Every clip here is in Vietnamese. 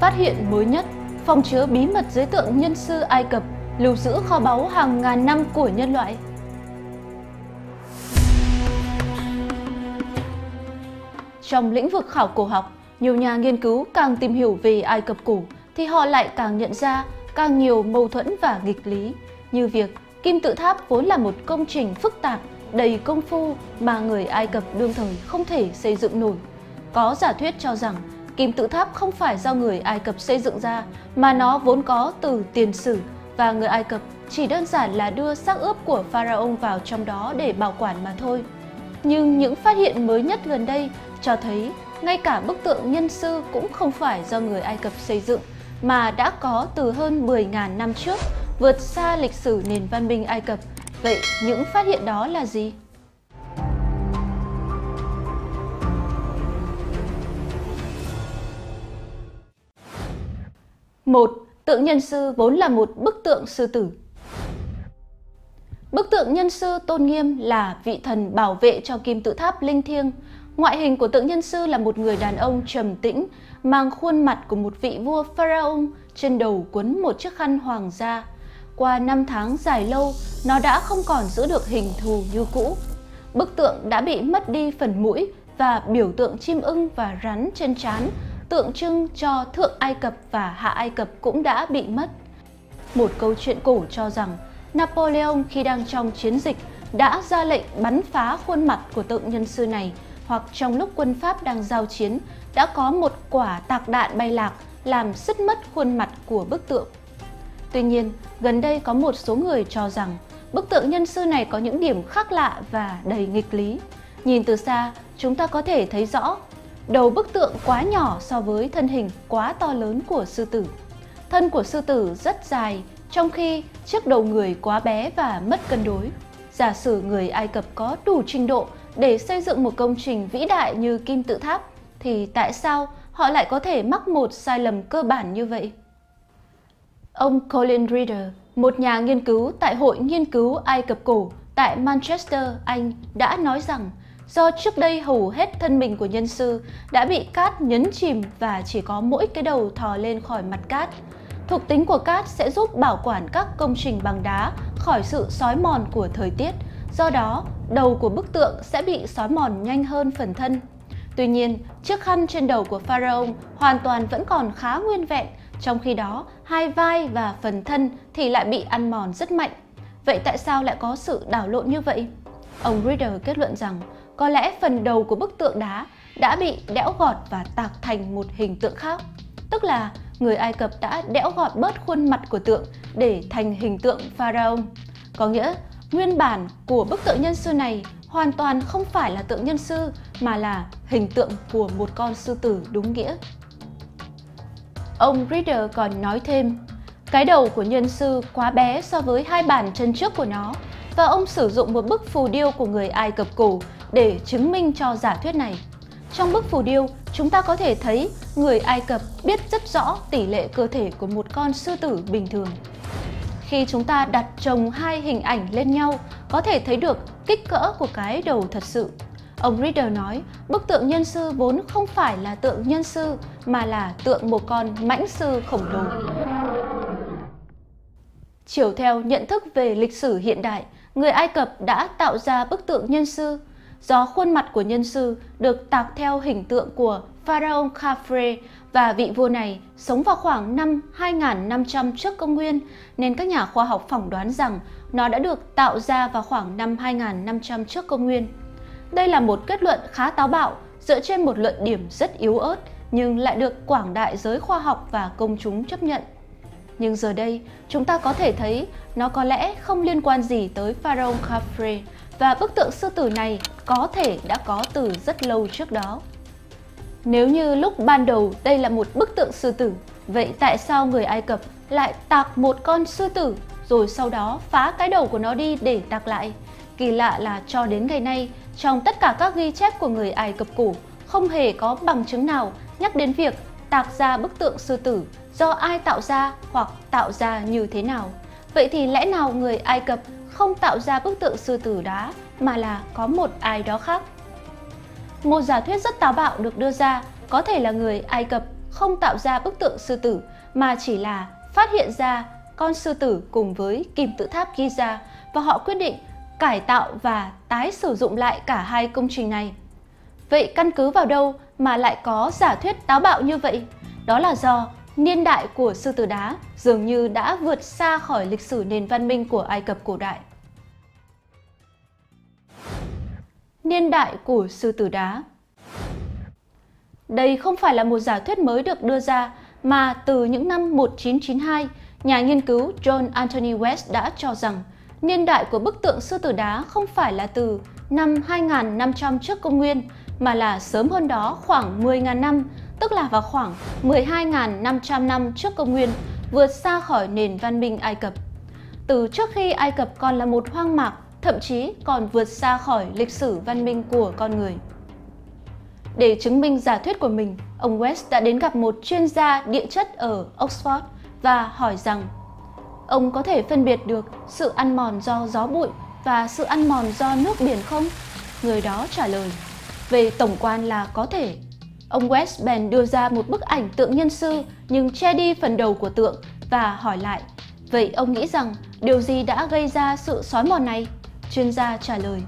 Phát hiện mới nhất, phòng chứa bí mật giới tượng nhân sư Ai Cập lưu giữ kho báu hàng ngàn năm của nhân loại. Trong lĩnh vực khảo cổ học, nhiều nhà nghiên cứu càng tìm hiểu về Ai Cập cổ thì họ lại càng nhận ra càng nhiều mâu thuẫn và nghịch lý, như việc kim tự tháp vốn là một công trình phức tạp, đầy công phu mà người Ai Cập đương thời không thể xây dựng nổi. Có giả thuyết cho rằng kim tự tháp không phải do người Ai Cập xây dựng ra mà nó vốn có từ tiền sử và người Ai Cập chỉ đơn giản là đưa xác ướp của Pharaoh vào trong đó để bảo quản mà thôi. Nhưng những phát hiện mới nhất gần đây cho thấy ngay cả bức tượng nhân sư cũng không phải do người Ai Cập xây dựng mà đã có từ hơn 10.000 năm trước, vượt xa lịch sử nền văn minh Ai Cập. Vậy những phát hiện đó là gì? Một, tượng nhân sư vốn là một bức tượng sư tử. Bức tượng nhân sư tôn nghiêm là vị thần bảo vệ cho kim tự tháp linh thiêng. Ngoại hình của tượng nhân sư là một người đàn ông trầm tĩnh, mang khuôn mặt của một vị vua pharaoh trên đầu quấn một chiếc khăn hoàng gia. Qua năm tháng dài lâu, nó đã không còn giữ được hình thù như cũ. Bức tượng đã bị mất đi phần mũi và biểu tượng chim ưng và rắn trên trán, tượng trưng cho Thượng Ai Cập và Hạ Ai Cập cũng đã bị mất. Một câu chuyện cổ cho rằng Napoleon khi đang trong chiến dịch đã ra lệnh bắn phá khuôn mặt của tượng nhân sư này hoặc trong lúc quân Pháp đang giao chiến đã có một quả tạc đạn bay lạc làm sứt mất khuôn mặt của bức tượng. Tuy nhiên, gần đây có một số người cho rằng bức tượng nhân sư này có những điểm khác lạ và đầy nghịch lý. Nhìn từ xa, chúng ta có thể thấy rõ đầu bức tượng quá nhỏ so với thân hình quá to lớn của sư tử. Thân của sư tử rất dài, trong khi chiếc đầu người quá bé và mất cân đối. Giả sử người Ai Cập có đủ trình độ để xây dựng một công trình vĩ đại như kim tự tháp, thì tại sao họ lại có thể mắc một sai lầm cơ bản như vậy? Ông Colin Reader, một nhà nghiên cứu tại Hội Nghiên cứu Ai Cập Cổ tại Manchester, Anh đã nói rằng do trước đây hầu hết thân mình của nhân sư đã bị cát nhấn chìm và chỉ có mỗi cái đầu thò lên khỏi mặt cát. Thuộc tính của cát sẽ giúp bảo quản các công trình bằng đá khỏi sự sói mòn của thời tiết, do đó đầu của bức tượng sẽ bị sói mòn nhanh hơn phần thân. Tuy nhiên, chiếc khăn trên đầu của Pharaoh hoàn toàn vẫn còn khá nguyên vẹn, trong khi đó hai vai và phần thân thì lại bị ăn mòn rất mạnh. Vậy tại sao lại có sự đảo lộn như vậy? Ông Reader kết luận rằng có lẽ phần đầu của bức tượng đá đã bị đẽo gọt và tạc thành một hình tượng khác. Tức là người Ai Cập đã đẽo gọt bớt khuôn mặt của tượng để thành hình tượng Pharaoh. Có nghĩa, nguyên bản của bức tượng nhân sư này hoàn toàn không phải là tượng nhân sư mà là hình tượng của một con sư tử đúng nghĩa. Ông Reader còn nói thêm, cái đầu của nhân sư quá bé so với hai bàn chân trước của nó và ông sử dụng một bức phù điêu của người Ai Cập cổ để chứng minh cho giả thuyết này. Trong bức phù điêu, chúng ta có thể thấy người Ai Cập biết rất rõ tỷ lệ cơ thể của một con sư tử bình thường. Khi chúng ta đặt chồng hai hình ảnh lên nhau, có thể thấy được kích cỡ của cái đầu thật sự. Ông Reader nói, bức tượng nhân sư vốn không phải là tượng nhân sư mà là tượng một con mãnh sư khổng lồ. Chiều theo nhận thức về lịch sử hiện đại, người Ai Cập đã tạo ra bức tượng nhân sư do khuôn mặt của nhân sư được tạc theo hình tượng của Pharaoh Khafre và vị vua này sống vào khoảng năm 2500 trước công nguyên, nên các nhà khoa học phỏng đoán rằng nó đã được tạo ra vào khoảng năm 2500 trước công nguyên. Đây là một kết luận khá táo bạo, dựa trên một luận điểm rất yếu ớt, nhưng lại được quảng đại giới khoa học và công chúng chấp nhận. Nhưng giờ đây, chúng ta có thể thấy nó có lẽ không liên quan gì tới Pharaoh Khafre và bức tượng sư tử này có thể đã có từ rất lâu trước đó. Nếu như lúc ban đầu đây là một bức tượng sư tử, vậy tại sao người Ai Cập lại tạc một con sư tử rồi sau đó phá cái đầu của nó đi để tạc lại? Kỳ lạ là cho đến ngày nay, trong tất cả các ghi chép của người Ai Cập cổ, không hề có bằng chứng nào nhắc đến việc tạc ra bức tượng sư tử do ai tạo ra hoặc tạo ra như thế nào. Vậy thì lẽ nào người Ai Cập không tạo ra bức tượng sư tử đá mà là có một ai đó khác? Một giả thuyết rất táo bạo được đưa ra, có thể là người Ai Cập không tạo ra bức tượng sư tử mà chỉ là phát hiện ra con sư tử cùng với kim tự tháp Giza và họ quyết định cải tạo và tái sử dụng lại cả hai công trình này. Vậy căn cứ vào đâu mà lại có giả thuyết táo bạo như vậy? Đó là do niên đại của sư tử đá dường như đã vượt xa khỏi lịch sử nền văn minh của Ai Cập cổ đại. Niên đại của sư tử đá Đây không phải là một giả thuyết mới được đưa ra mà từ những năm 1992, nhà nghiên cứu John Anthony West đã cho rằng niên đại của bức tượng sư tử đá không phải là từ năm 2500 trước công nguyên mà là sớm hơn đó khoảng 10.000 năm, tức là vào khoảng 12.500 năm trước công nguyên, vượt xa khỏi nền văn minh Ai Cập. Từ trước khi Ai Cập còn là một hoang mạc, thậm chí còn vượt xa khỏi lịch sử văn minh của con người. Để chứng minh giả thuyết của mình, ông West đã đến gặp một chuyên gia địa chất ở Oxford và hỏi rằng ông có thể phân biệt được sự ăn mòn do gió bụi và sự ăn mòn do nước biển không? Người đó trả lời, về tổng quan là có thể. Ông West bèn đưa ra một bức ảnh tượng nhân sư nhưng che đi phần đầu của tượng và hỏi lại, vậy ông nghĩ rằng điều gì đã gây ra sự xói mòn này? Chuyên gia trả lời,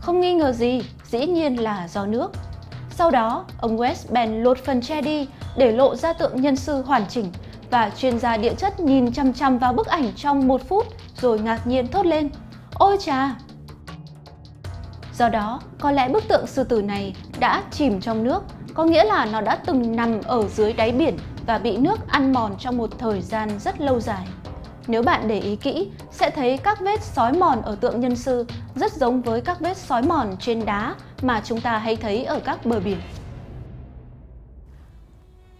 không nghi ngờ gì, dĩ nhiên là do nước. Sau đó, ông West bèn lột phần che đi để lộ ra tượng nhân sư hoàn chỉnh và chuyên gia địa chất nhìn chăm chăm vào bức ảnh trong một phút rồi ngạc nhiên thốt lên. Ôi chà! Do đó, có lẽ bức tượng sư tử này đã chìm trong nước, có nghĩa là nó đã từng nằm ở dưới đáy biển và bị nước ăn mòn trong một thời gian rất lâu dài. Nếu bạn để ý kỹ, sẽ thấy các vết sói mòn ở tượng nhân sư rất giống với các vết sói mòn trên đá mà chúng ta hay thấy ở các bờ biển.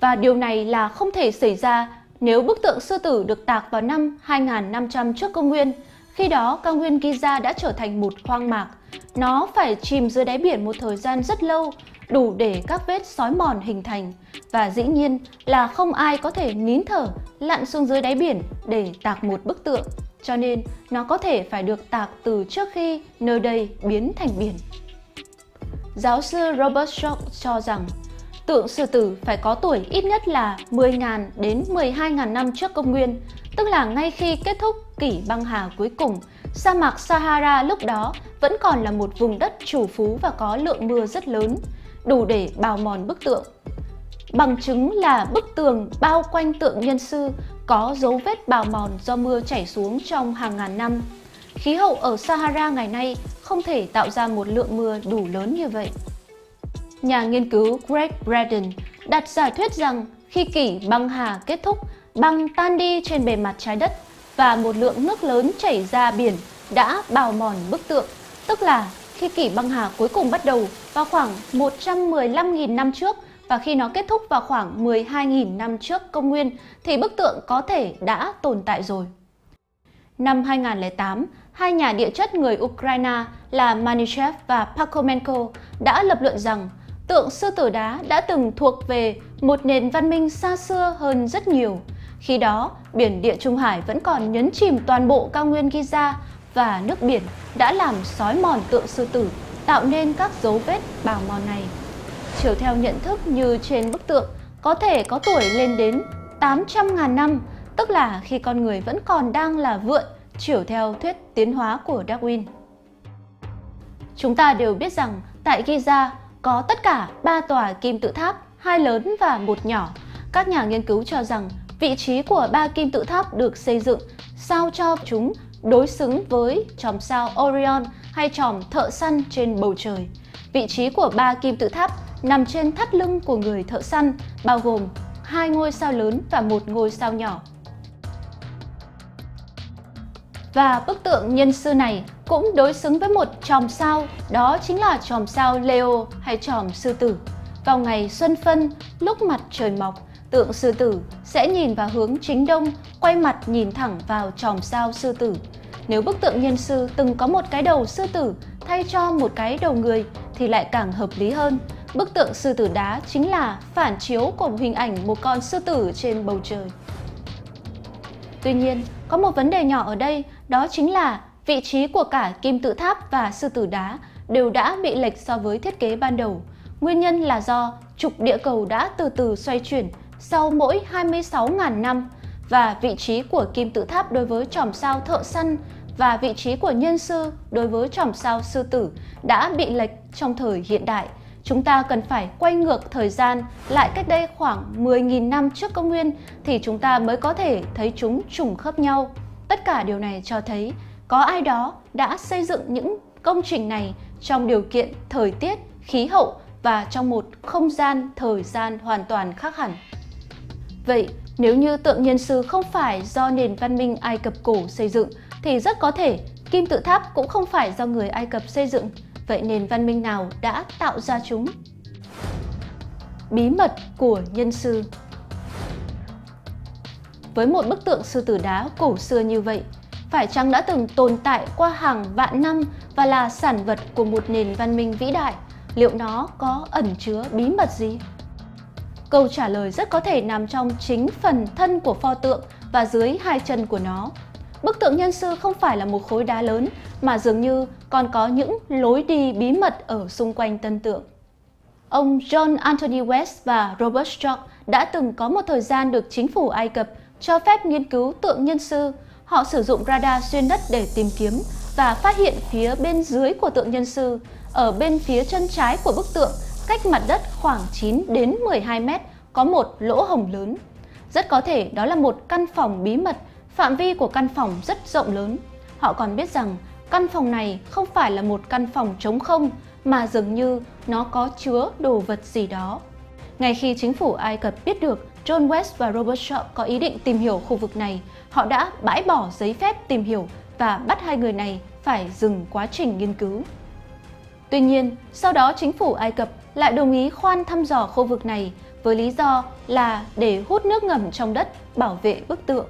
Và điều này là không thể xảy ra nếu bức tượng sư tử được tạc vào năm 2500 trước công nguyên. Khi đó, cao nguyên Giza đã trở thành một hoang mạc. Nó phải chìm dưới đáy biển một thời gian rất lâu, đủ để các vết sói mòn hình thành. Và dĩ nhiên là không ai có thể nín thở lặn xuống dưới đáy biển để tạc một bức tượng. Cho nên nó có thể phải được tạc từ trước khi nơi đây biến thành biển. Giáo sư Robert Schoch cho rằng tượng sư tử phải có tuổi ít nhất là 10.000 đến 12.000 năm trước công nguyên, tức là ngay khi kết thúc kỷ băng hà cuối cùng, sa mạc Sahara lúc đó vẫn còn là một vùng đất chủ phú và có lượng mưa rất lớn, đủ để bào mòn bức tượng. Bằng chứng là bức tường bao quanh tượng nhân sư có dấu vết bào mòn do mưa chảy xuống trong hàng ngàn năm. Khí hậu ở Sahara ngày nay không thể tạo ra một lượng mưa đủ lớn như vậy nhà nghiên cứu Greg Braden đặt giả thuyết rằng khi kỷ băng hà kết thúc, băng tan đi trên bề mặt trái đất và một lượng nước lớn chảy ra biển đã bào mòn bức tượng, tức là khi kỷ băng hà cuối cùng bắt đầu vào khoảng 115.000 năm trước và khi nó kết thúc vào khoảng 12.000 năm trước công nguyên thì bức tượng có thể đã tồn tại rồi. Năm 2008, hai nhà địa chất người Ukraine là Manichev và Pakomenko đã lập luận rằng tượng sư tử đá đã từng thuộc về một nền văn minh xa xưa hơn rất nhiều. Khi đó, biển Địa Trung Hải vẫn còn nhấn chìm toàn bộ cao nguyên Giza và nước biển đã làm xói mòn tượng sư tử, tạo nên các dấu vết bào mòn này. Chiều theo nhận thức như trên bức tượng, có thể có tuổi lên đến 800.000 năm, tức là khi con người vẫn còn đang là vượn, chiều theo thuyết tiến hóa của Darwin. Chúng ta đều biết rằng tại Giza, có tất cả 3 tòa kim tự tháp, hai lớn và một nhỏ. Các nhà nghiên cứu cho rằng vị trí của ba kim tự tháp được xây dựng sao cho chúng đối xứng với chòm sao Orion hay chòm thợ săn trên bầu trời. Vị trí của ba kim tự tháp nằm trên thắt lưng của người thợ săn, bao gồm hai ngôi sao lớn và một ngôi sao nhỏ. Và bức tượng nhân sư này cũng đối xứng với một chòm sao, đó chính là chòm sao Leo hay chòm sư tử. Vào ngày xuân phân, lúc mặt trời mọc, tượng sư tử sẽ nhìn vào hướng chính đông, quay mặt nhìn thẳng vào chòm sao sư tử. Nếu bức tượng nhân sư từng có một cái đầu sư tử thay cho một cái đầu người thì lại càng hợp lý hơn. Bức tượng sư tử đá chính là phản chiếu của hình ảnh một con sư tử trên bầu trời. Tuy nhiên, có một vấn đề nhỏ ở đây, đó chính là vị trí của cả kim tự tháp và sư tử đá đều đã bị lệch so với thiết kế ban đầu. Nguyên nhân là do trục địa cầu đã từ từ xoay chuyển sau mỗi 26.000 năm và vị trí của kim tự tháp đối với chòm sao thợ săn và vị trí của nhân sư đối với chòm sao sư tử đã bị lệch trong thời hiện đại. Chúng ta cần phải quay ngược thời gian lại cách đây khoảng 10.000 năm trước công nguyên thì chúng ta mới có thể thấy chúng trùng khớp nhau. Tất cả điều này cho thấy có ai đó đã xây dựng những công trình này trong điều kiện thời tiết, khí hậu và trong một không gian, thời gian hoàn toàn khác hẳn. Vậy, nếu như tượng nhân sư không phải do nền văn minh Ai Cập cổ xây dựng, thì rất có thể kim tự tháp cũng không phải do người Ai Cập xây dựng. Vậy nền văn minh nào đã tạo ra chúng? Bí mật của nhân sư Với một bức tượng sư tử đá cổ xưa như vậy, phải chăng đã từng tồn tại qua hàng vạn năm và là sản vật của một nền văn minh vĩ đại? Liệu nó có ẩn chứa bí mật gì? Câu trả lời rất có thể nằm trong chính phần thân của pho tượng và dưới hai chân của nó. Bức tượng nhân sư không phải là một khối đá lớn mà dường như còn có những lối đi bí mật ở xung quanh tân tượng. Ông John Anthony West và Robert Stock đã từng có một thời gian được chính phủ Ai Cập cho phép nghiên cứu tượng nhân sư. Họ sử dụng radar xuyên đất để tìm kiếm và phát hiện phía bên dưới của tượng nhân sư, ở bên phía chân trái của bức tượng, cách mặt đất khoảng 9 đến 12 mét, có một lỗ hồng lớn. Rất có thể đó là một căn phòng bí mật Phạm vi của căn phòng rất rộng lớn. Họ còn biết rằng căn phòng này không phải là một căn phòng trống không mà dường như nó có chứa đồ vật gì đó. Ngay khi chính phủ Ai Cập biết được John West và Robert Shaw có ý định tìm hiểu khu vực này, họ đã bãi bỏ giấy phép tìm hiểu và bắt hai người này phải dừng quá trình nghiên cứu. Tuy nhiên, sau đó chính phủ Ai Cập lại đồng ý khoan thăm dò khu vực này với lý do là để hút nước ngầm trong đất bảo vệ bức tượng.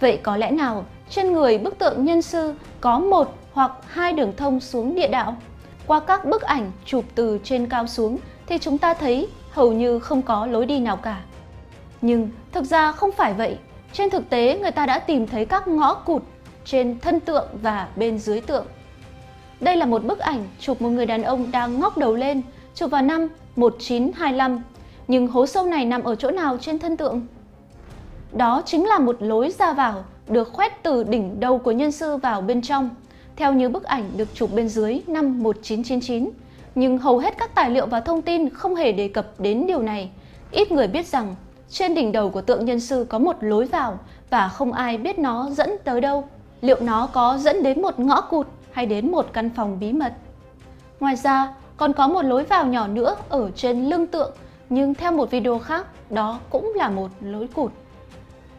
Vậy có lẽ nào trên người bức tượng nhân sư có một hoặc hai đường thông xuống địa đạo? Qua các bức ảnh chụp từ trên cao xuống thì chúng ta thấy hầu như không có lối đi nào cả. Nhưng thực ra không phải vậy. Trên thực tế người ta đã tìm thấy các ngõ cụt trên thân tượng và bên dưới tượng. Đây là một bức ảnh chụp một người đàn ông đang ngóc đầu lên, chụp vào năm 1925. Nhưng hố sâu này nằm ở chỗ nào trên thân tượng? Đó chính là một lối ra vào được khoét từ đỉnh đầu của nhân sư vào bên trong, theo như bức ảnh được chụp bên dưới năm 1999. Nhưng hầu hết các tài liệu và thông tin không hề đề cập đến điều này. Ít người biết rằng trên đỉnh đầu của tượng nhân sư có một lối vào và không ai biết nó dẫn tới đâu. Liệu nó có dẫn đến một ngõ cụt hay đến một căn phòng bí mật? Ngoài ra, còn có một lối vào nhỏ nữa ở trên lưng tượng, nhưng theo một video khác, đó cũng là một lối cụt.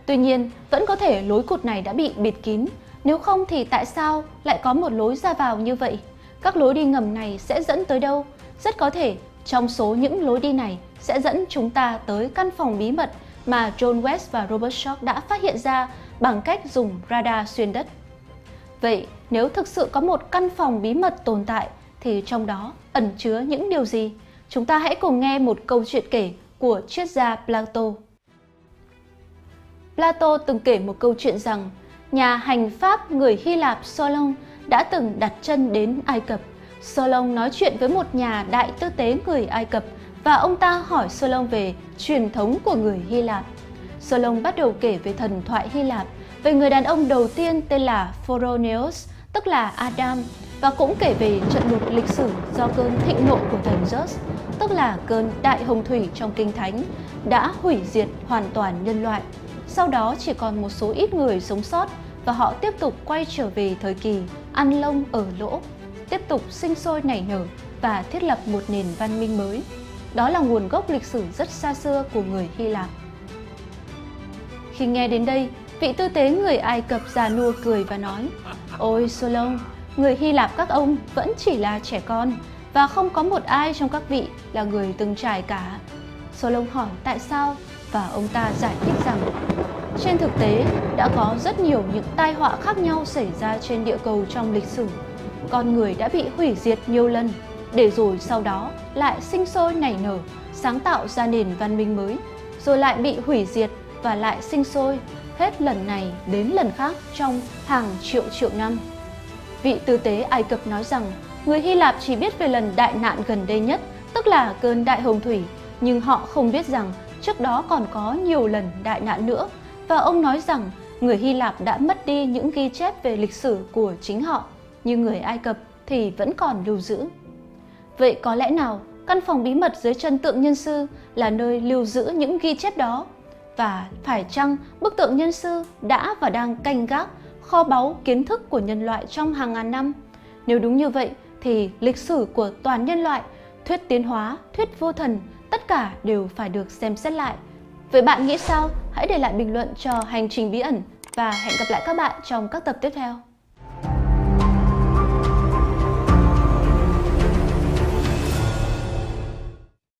Tuy nhiên, vẫn có thể lối cụt này đã bị bịt kín, nếu không thì tại sao lại có một lối ra vào như vậy? Các lối đi ngầm này sẽ dẫn tới đâu? Rất có thể trong số những lối đi này sẽ dẫn chúng ta tới căn phòng bí mật mà John West và Robert Shock đã phát hiện ra bằng cách dùng radar xuyên đất. Vậy nếu thực sự có một căn phòng bí mật tồn tại thì trong đó ẩn chứa những điều gì? Chúng ta hãy cùng nghe một câu chuyện kể của triết gia Plato. Plato từng kể một câu chuyện rằng nhà hành pháp người Hy Lạp Solon đã từng đặt chân đến Ai Cập. Solon nói chuyện với một nhà đại tư tế người Ai Cập và ông ta hỏi Solon về truyền thống của người Hy Lạp. Solon bắt đầu kể về thần thoại Hy Lạp, về người đàn ông đầu tiên tên là Phoroneos, tức là Adam, và cũng kể về trận lụt lịch sử do cơn thịnh nộ của thần Zeus, tức là cơn đại hồng thủy trong kinh thánh, đã hủy diệt hoàn toàn nhân loại sau đó chỉ còn một số ít người sống sót và họ tiếp tục quay trở về thời kỳ ăn lông ở lỗ, tiếp tục sinh sôi nảy nở và thiết lập một nền văn minh mới. Đó là nguồn gốc lịch sử rất xa xưa của người Hy Lạp. Khi nghe đến đây, vị tư tế người Ai Cập già nua cười và nói Ôi Solon, người Hy Lạp các ông vẫn chỉ là trẻ con và không có một ai trong các vị là người từng trải cả. Solon hỏi tại sao và ông ta giải thích rằng trên thực tế đã có rất nhiều những tai họa khác nhau xảy ra trên địa cầu trong lịch sử. Con người đã bị hủy diệt nhiều lần, để rồi sau đó lại sinh sôi nảy nở, sáng tạo ra nền văn minh mới, rồi lại bị hủy diệt và lại sinh sôi hết lần này đến lần khác trong hàng triệu triệu năm. Vị tư tế Ai Cập nói rằng người Hy Lạp chỉ biết về lần đại nạn gần đây nhất, tức là cơn đại hồng thủy, nhưng họ không biết rằng trước đó còn có nhiều lần đại nạn nữa và ông nói rằng người Hy Lạp đã mất đi những ghi chép về lịch sử của chính họ, nhưng người Ai Cập thì vẫn còn lưu giữ. Vậy có lẽ nào căn phòng bí mật dưới chân tượng nhân sư là nơi lưu giữ những ghi chép đó? Và phải chăng bức tượng nhân sư đã và đang canh gác kho báu kiến thức của nhân loại trong hàng ngàn năm? Nếu đúng như vậy thì lịch sử của toàn nhân loại, thuyết tiến hóa, thuyết vô thần, tất cả đều phải được xem xét lại. Vậy bạn nghĩ sao? Hãy để lại bình luận cho Hành trình bí ẩn và hẹn gặp lại các bạn trong các tập tiếp theo.